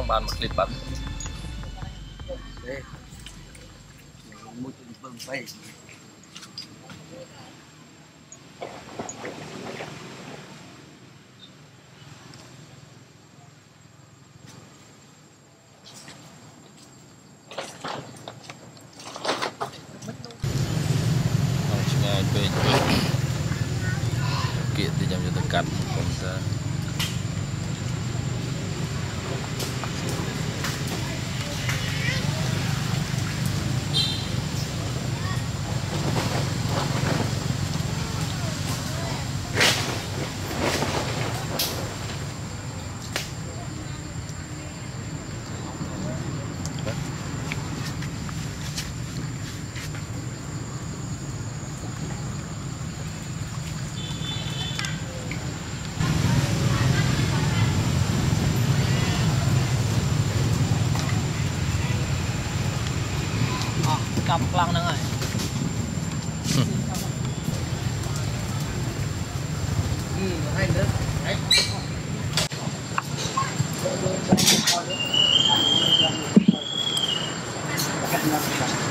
memang bahan berkelipat. កំប្លង់ហ្នឹងហើយអឺហើយលើហើយកាត់ណាស់